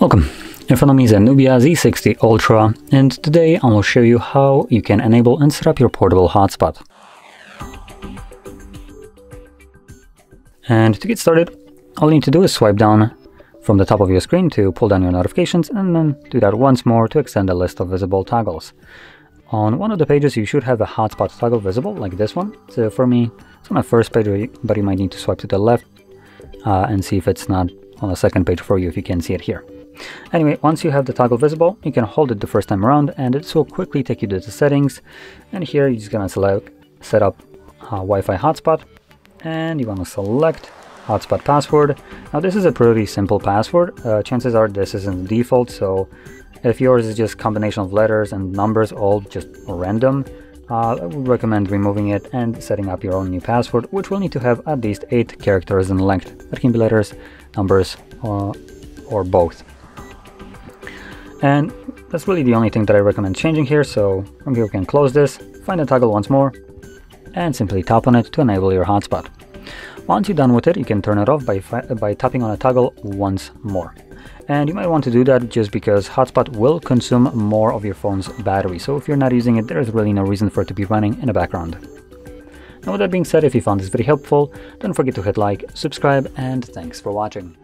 Welcome. In front of me is a Nubia Z60 Ultra and today I will show you how you can enable and set up your portable hotspot. And to get started, all you need to do is swipe down from the top of your screen to pull down your notifications and then do that once more to extend the list of visible toggles. On one of the pages you should have a hotspot toggle visible like this one. So for me it's on the first page but you might need to swipe to the left uh, and see if it's not on the second page for you if you can see it here. Anyway, once you have the toggle visible, you can hold it the first time around and it will quickly take you to the settings. And here you're just gonna select set up Wi-Fi hotspot and you wanna select hotspot password. Now this is a pretty simple password. Uh, chances are this isn't the default, so if yours is just combination of letters and numbers all just random, uh, I would recommend removing it and setting up your own new password, which will need to have at least 8 characters in length. That can be letters, numbers, uh, or both. And that's really the only thing that I recommend changing here, so from here we can close this, find the toggle once more, and simply tap on it to enable your hotspot. Once you're done with it, you can turn it off by, by tapping on a toggle once more. And you might want to do that just because hotspot will consume more of your phone's battery, so if you're not using it, there is really no reason for it to be running in the background. Now with that being said, if you found this video helpful, don't forget to hit like, subscribe, and thanks for watching.